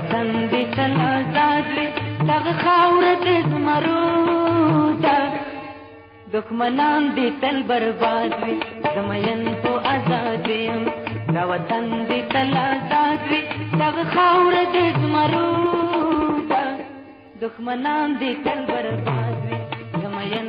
وطن دې تل آزاد وي دغه خاوره دې زمرو ده دښمنان دې تل برباد وي زمین په آزاد یم دا وطن دې تل آزاد وي دغه خاوره دې زمرو ده دښمنان دې تل برباد وي زمین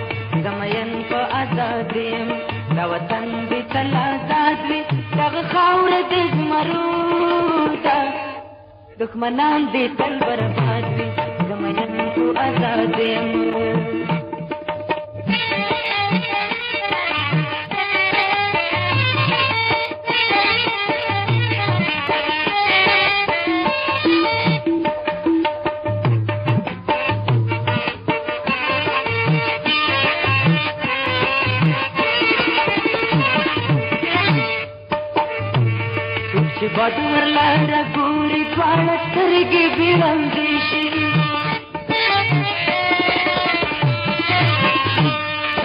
آزاد يم دا وطن دې تل آزاد وي دغه خاور دې زمرو تا دښمنان دې تل برباد وي زمين تو آزاد يم देश बटवरला रघुरी पाळतरी की बिरंदेशी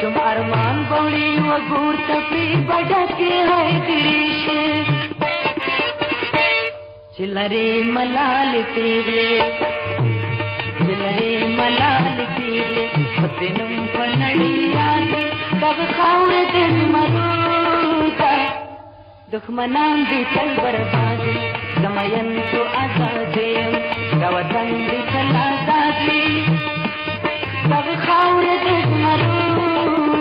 तुम्हार मान बवड़ी व गुर तपी बडके है दिशे चिलरे मलाल तेरे चिलरे मलाल तेरे دښمنان دې تل برباد زمین تو آزاد دا وطن دې تل آزاد وي سب خاور دې زمرو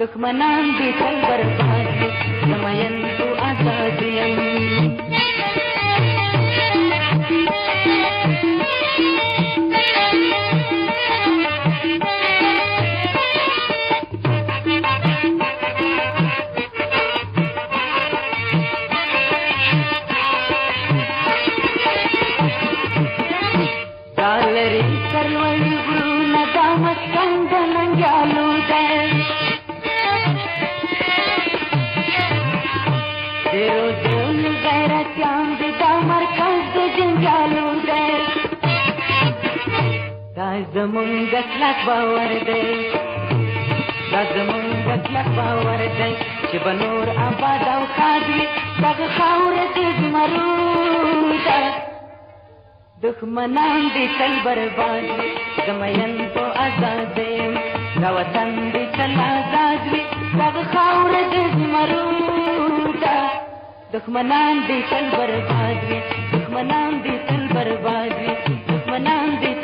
دښمنان دې تل برباد زمین تو آزاد پر لوړ غرونه دا مسکن د ننګیالو دی د روزونو غیرتیان د دا مرکز د جنګیالو دی دا زمونږ کلک باور دی دا زمونږ کلک باور دی چې به نور آباد او ښاد وي دغه خاوره د زمرو ده دښمنان دې تل برباد وي زمین په آزاد یم دا وطن دې تل آزاد وي دغه خاوره دې زمروده دښمنان دې تل برباد وي دښمنان دې تل برباد وي دښمنان دې